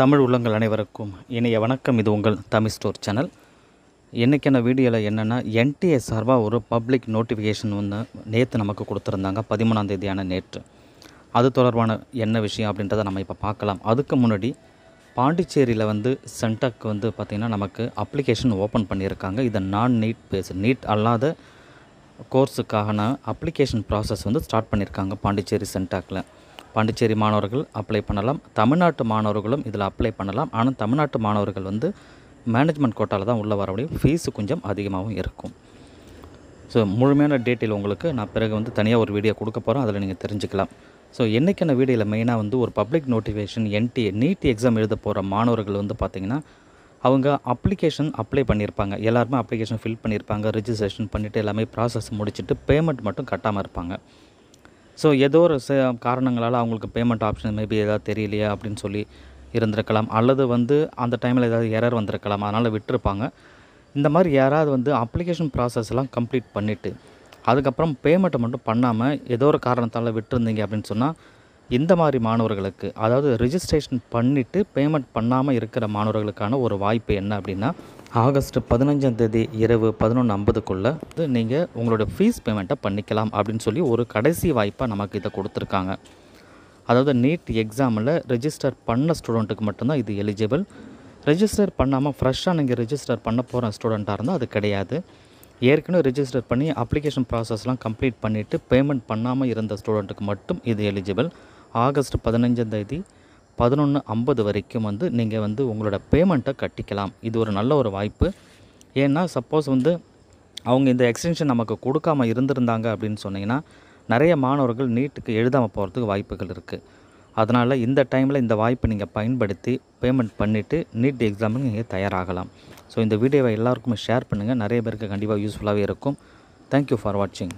தமிழ் உள்ளங்கள் அனைவருக்கும் இனிய வணக்கம். இது உங்கள் தமிழ் ஸ்டோர் சேனல். இன்றைக்கான வீடியோவில் என்னென்னா என்டிஏ சார்பாக ஒரு பப்ளிக் நோட்டிஃபிகேஷன் வந்து நேற்று நமக்கு கொடுத்துருந்தாங்க பதிமூணாம் தேதியான நேற்று. அது தொடர்பான என்ன விஷயம் அப்படின்றத நம்ம இப்போ பார்க்கலாம். அதுக்கு முன்னாடி பாண்டிச்சேரியில் வந்து சென்டக் வந்து பார்த்திங்கன்னா நமக்கு அப்ளிகேஷன் ஓப்பன் பண்ணியிருக்காங்க. இதை நான் நீட் பேஸ் நீட் அல்லாத கோர்ஸுக்கான அப்ளிகேஷன் ப்ராசஸ் வந்து ஸ்டார்ட் பண்ணியிருக்காங்க பாண்டிச்சேரி சென்டாக்கில் பாண்டிச்சேரி மாணவர்கள் அப்ளை பண்ணலாம். தமிழ்நாட்டு மாணவர்களும் இதில் அப்ளை பண்ணலாம். ஆனால் தமிழ்நாட்டு மாணவர்கள் வந்து மேனேஜ்மெண்ட் கோட்டாவில் தான் உள்ளே வர முடியும். ஃபீஸு கொஞ்சம் அதிகமாகவும் இருக்கும். ஸோ முழுமையான டீட்டெயில் உங்களுக்கு நான் பிறகு வந்து தனியாக ஒரு வீடியோ கொடுக்க போகிறோம் அதில் நீங்கள் தெரிஞ்சுக்கலாம். ஸோ என்றைக்கான வீடியோவில் மெயினாக வந்து ஒரு பப்ளிக் நோட்டிஃபிகேஷன் என்டி நீட் எக்ஸாம் எழுத போகிற மாணவர்கள் வந்து பார்த்திங்கன்னா அவங்க அப்ளிகேஷன் அப்ளை பண்ணியிருப்பாங்க. எல்லாருமே அப்ளிகேஷன் ஃபில் பண்ணியிருப்பாங்க. ரிஜிஸ்ட்ரேஷன் பண்ணிவிட்டு எல்லாமே ப்ராசஸ் முடிச்சுட்டு பேமெண்ட் மட்டும் கட்டாமல் இருப்பாங்க. ஸோ ஏதோ ஒரு ச காரணங்களால் அவங்களுக்கு பேமெண்ட் ஆப்ஷன் மேபி ஏதாவது தெரியலையா அப்படின்னு சொல்லி இருந்திருக்கலாம். அல்லது வந்து அந்த டைமில் ஏதாவது எரர் வந்திருக்கலாம். அதனால் விட்டுருப்பாங்க. இந்த மாதிரி யாராவது வந்து அப்ளிகேஷன் ப்ராசஸ்லாம் கம்ப்ளீட் பண்ணிவிட்டு அதுக்கப்புறம் பேமெண்ட்டை மட்டும் பண்ணாமல் ஏதோ ஒரு காரணத்தால் விட்டுருந்தீங்க அப்படின்னு சொன்னால் இந்த மாதிரி மாணவர்களுக்கு அதாவது ரிஜிஸ்ட்ரேஷன் பண்ணிவிட்டு பேமெண்ட் பண்ணாமல் இருக்கிற மாணவர்களுக்கான ஒரு வாய்ப்பு என்ன அப்படின்னா ஆகஸ்ட் பதினஞ்சாம் தேதி இரவு பதினொன்று ஐம்பதுக்குள்ளே நீங்கள் உங்களோட ஃபீஸ் பேமெண்ட்டை பண்ணிக்கலாம் அப்படின்னு சொல்லி ஒரு கடைசி வாய்ப்பாக நமக்கு இதை கொடுத்துருக்காங்க. அதாவது நீட் எக்ஸாமில் ரெஜிஸ்டர் பண்ண ஸ்டூடெண்ட்டுக்கு மட்டும்தான் இது எலிஜிபிள் ரெஜிஸ்டர் பண்ணாமல் ஃப்ரெஷ்ஷாக நீங்கள் ரெஜிஸ்டர் பண்ண போகிற ஸ்டூடெண்ட்டாக இருந்தால் அது கிடையாது. ஏற்கனவே ரெஜிஸ்டர் பண்ணி அப்ளிகேஷன் ப்ராசஸ்லாம் கம்ப்ளீட் பண்ணிவிட்டு பேமெண்ட் பண்ணாமல் இருந்த ஸ்டூடெண்ட்டுக்கு மட்டும் இது எலிஜிபிள் ஆகஸ்ட் பதினஞ்சாம் தேதி பதினொன்று ஐம்பது வரைக்கும் வந்து நீங்கள் வந்து உங்களோட பேமெண்ட்டை கட்டிக்கலாம். இது ஒரு நல்ல ஒரு வாய்ப்பு. ஏன்னா சப்போஸ் வந்து அவங்க இந்த எக்ஸ்டென்ஷன் நமக்கு கொடுக்காம இருந்திருந்தாங்க அப்படின்னு சொன்னிங்கன்னா நிறைய மாணவர்கள் நீட்டுக்கு எழுதாமல் போகிறதுக்கு வாய்ப்புகள் இருக்குது அதனால் இந்த டைமில் இந்த வாய்ப்பை நீங்கள் பயன்படுத்தி பேமெண்ட் பண்ணிவிட்டு நீட் எக்ஸாமுக்கு நீங்கள் தயாராகலாம். ஸோ இந்த வீடியோவை எல்லாருக்குமே ஷேர் பண்ணுங்கள் நிறைய பேருக்கு கண்டிப்பாக யூஸ்ஃபுல்லாகவே இருக்கும். தேங்க்யூ ஃபார் வாட்சிங்